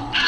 Ah!